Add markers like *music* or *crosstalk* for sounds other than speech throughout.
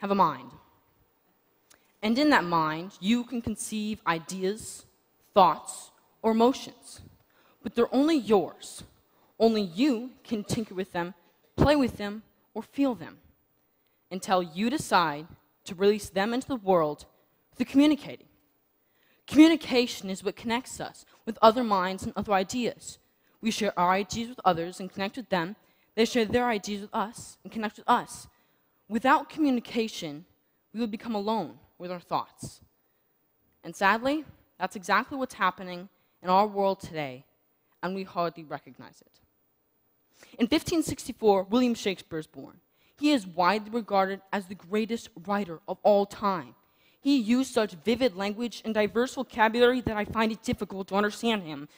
have a mind. And in that mind, you can conceive ideas, thoughts, or emotions. But they're only yours. Only you can tinker with them, play with them, or feel them until you decide to release them into the world through communicating. Communication is what connects us with other minds and other ideas. We share our ideas with others and connect with them. They share their ideas with us and connect with us. Without communication, we would become alone with our thoughts. And sadly, that's exactly what's happening in our world today, and we hardly recognize it. In 1564, William Shakespeare is born. He is widely regarded as the greatest writer of all time. He used such vivid language and diverse vocabulary that I find it difficult to understand him.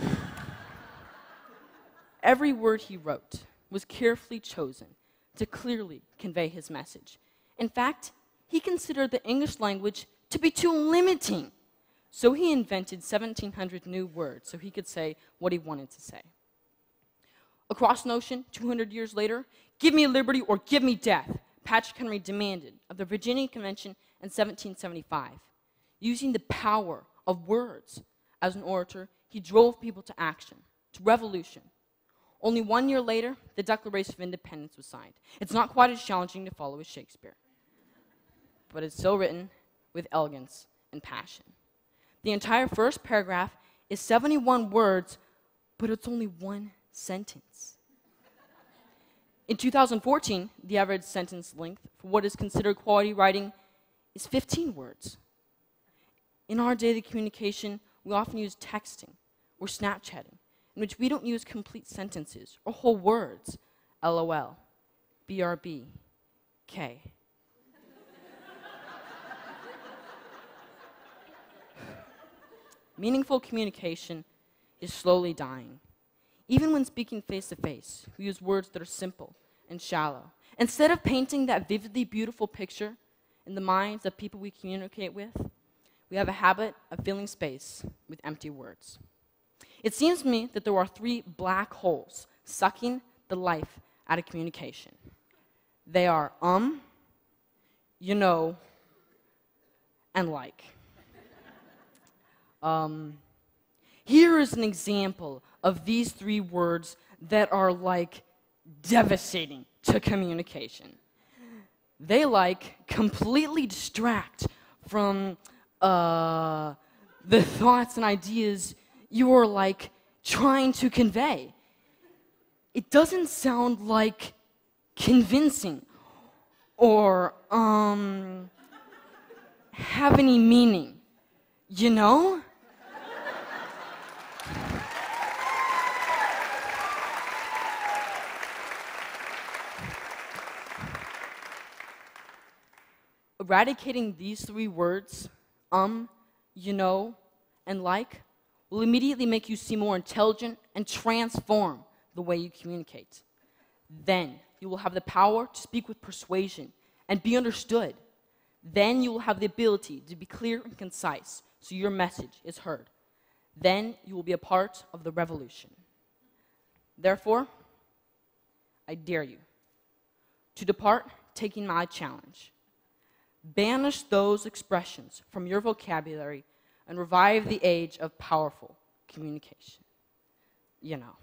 *sighs* Every word he wrote was carefully chosen to clearly convey his message. In fact, he considered the English language to be too limiting. So he invented 1,700 new words so he could say what he wanted to say. Across an ocean, 200 years later, give me liberty or give me death, Patrick Henry demanded of the Virginia Convention in 1775. Using the power of words as an orator, he drove people to action, to revolution. Only one year later, the Declaration of Independence was signed. It's not quite as challenging to follow as Shakespeare, but it's still written with elegance and passion. The entire first paragraph is 71 words, but it's only one sentence. In 2014, the average sentence length for what is considered quality writing is 15 words. In our daily communication, we often use texting or Snapchatting, in which we don't use complete sentences or whole words. LOL, BRB, K. *laughs* Meaningful communication is slowly dying. Even when speaking face to face, we use words that are simple and shallow. Instead of painting that vividly beautiful picture in the minds of people we communicate with, we have a habit of filling space with empty words. It seems to me that there are three black holes sucking the life out of communication. They are um, you know, and like. *laughs* Um, here is an example of these three words that are like devastating to communication. They like completely distract from uh, the thoughts and ideas you are like trying to convey. It doesn't sound like convincing or um, have any meaning, you know? eradicating these three words, um, you know, and like, will immediately make you seem more intelligent and transform the way you communicate. Then you will have the power to speak with persuasion and be understood. Then you will have the ability to be clear and concise so your message is heard. Then you will be a part of the revolution. Therefore, I dare you to depart taking my challenge. Banish those expressions from your vocabulary and revive the age of powerful communication. You know.